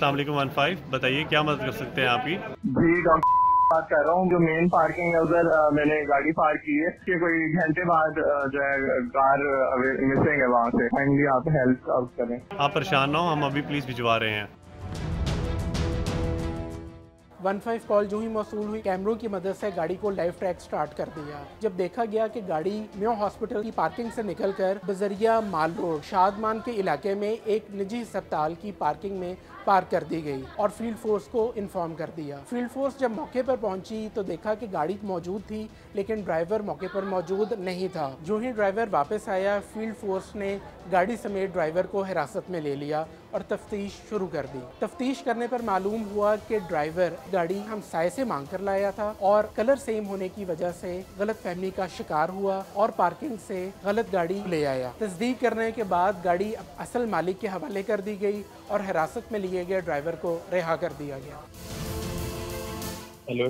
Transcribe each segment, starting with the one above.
अस्सलाम one five बताइए क्या मदद कर सकते हैं आपकी जी डॉक्टर बात कर रहा हूँ जो मेन पार्किंग है उधर मैंने गाड़ी पार्क की है। कि कोई घंटे बाद जो है कार मिसिंग है वहाँ से। काइंडली आप हेल्प आउट करें। आप परेशान ना हो हम अभी प्लीज़ भिजवा रहे हैं। वन फाइव कॉल जो ही मौसू हुई, कैमरों की मदद से गाड़ी को लाइव ट्रैक स्टार्ट कर दिया। जब देखा गया कि गाड़ी म्यो हॉस्पिटल की पार्किंग से निकलकर बजरिया माल रोड शादमान के इलाके में एक निजी अस्पताल की पार्किंग में पार्क कर दी गई और फ़ील्ड फोर्स को इन्फॉर्म कर दिया। फ़ील्ड फोर्स जब मौके पर पहुँची तो देखा कि गाड़ी मौजूद थी, लेकिन ड्राइवर मौके पर मौजूद नहीं था। जो ही ड्राइवर वापस आया, फ़ील्ड फोर्स ने गाड़ी समेत ड्राइवर को हिरासत में ले लिया और तफ्तीश शुरू कर दी। तफ्तीश करने पर मालूम हुआ कि ड्राइवर गाड़ी हम साय से मांग कर लाया था और कलर सेम होने की वजह से गलत फहमी का शिकार हुआ और पार्किंग से गलत गाड़ी ले आया। तस्दीक करने के बाद गाड़ी असल मालिक के हवाले कर दी गई और हिरासत में लिए गए ड्राइवर को रिहा कर दिया गया। हेलो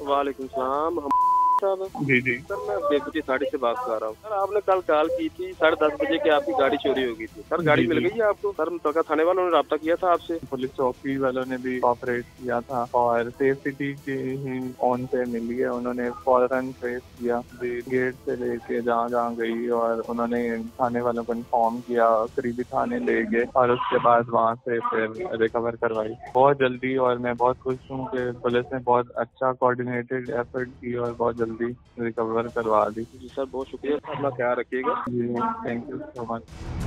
वालेकुम। सलाम। हम साहब। जी जी। सर मैं बेगुटी साड़ी से बात कर रहा हूँ। सर आपने कल कॉल की थी साढ़े दस बजे की आपकी गाड़ी चोरी हो गई थी। सर गाड़ी मिल गई है आपको? सर मुतलका थाने वालों ने रब्ता किया था आपसे? पुलिस चौकी वालों ने भी ऑपरेट किया था और सेफ़ सिटी के ही ऑन पे मिली है। उन्होंने फ़ौरन ट्रेस किया। गेट से लेके जहाँ जहाँ गई और उन्होंने थाने वालों को इन्फॉर्म किया करीबी थाने ले गए और उसके बाद वहाँ से फिर रिकवर करवाई। बहुत जल्दी और मैं बहुत खुश हूँ कि पुलिस ने बहुत अच्छा कोऑर्डिनेटेड एफर्ट की और बहुत जल्दी रिकवर करवा दी। जी सर बहुत शुक्रिया। अपना ख्याल रखिएगा। जी थैंक यू सो मच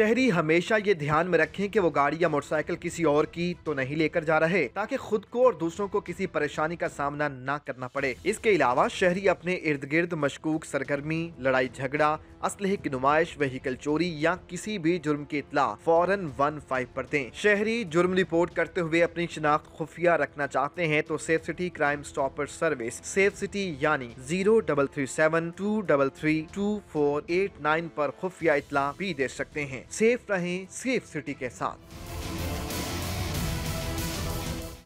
शहरी हमेशा ये ध्यान में रखें कि वो गाड़ी या मोटरसाइकिल किसी और की तो नहीं लेकर जा रहे, ताकि खुद को और दूसरों को किसी परेशानी का सामना ना करना पड़े। इसके अलावा शहरी अपने इर्द गिर्द मशकूक, सरगर्मी लड़ाई झगड़ा असलहे की नुमाइश, वहीकल चोरी या किसी भी जुर्म की इतला फ़ौरन वन फाइव पर दें। शहरी जुर्म रिपोर्ट करते हुए अपनी शिनाख्त खुफिया रखना चाहते हैं तो safe city crime stopper service, safe city यानी zero double three seven two double three two four eight nine पर खुफिया इतला भी दे सकते हैं। सेफ़ रहें सेफ़ सिटी के साथ।